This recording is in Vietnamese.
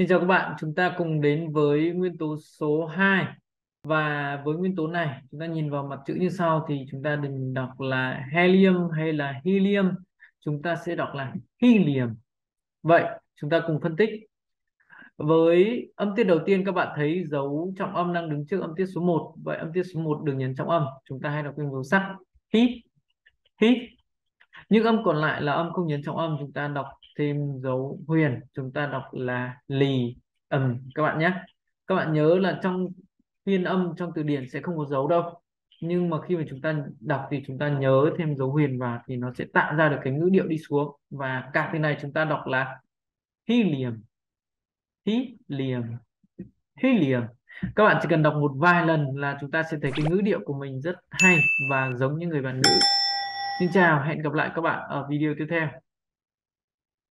Xin chào các bạn, chúng ta cùng đến với nguyên tố số 2 và với nguyên tố này chúng ta nhìn vào mặt chữ như sau thì chúng ta đừng đọc là helium hay là helium. Chúng ta sẽ đọc là helium. Vậy chúng ta cùng phân tích. Với âm tiết đầu tiên các bạn thấy dấu trọng âm đang đứng trước âm tiết số 1 vậy âm tiết số 1 được nhấn trọng âm. Chúng ta hay đọc nguyên dấu sắc. Hít. Hít những âm còn lại là âm không nhấn trọng âm, chúng ta đọc thêm dấu huyền, chúng ta đọc là lì ầm các bạn nhé. Các bạn nhớ là trong phiên âm, trong từ điển sẽ không có dấu đâu. Nhưng mà khi mà chúng ta đọc thì chúng ta nhớ thêm dấu huyền vào thì nó sẽ tạo ra được cái ngữ điệu đi xuống. Và cả cái này chúng ta đọc là helium helium helium các bạn chỉ cần đọc một vài lần là chúng ta sẽ thấy cái ngữ điệu của mình rất hay và giống như người bản ngữ Xin chào, hẹn gặp lại các bạn ở video tiếp theo.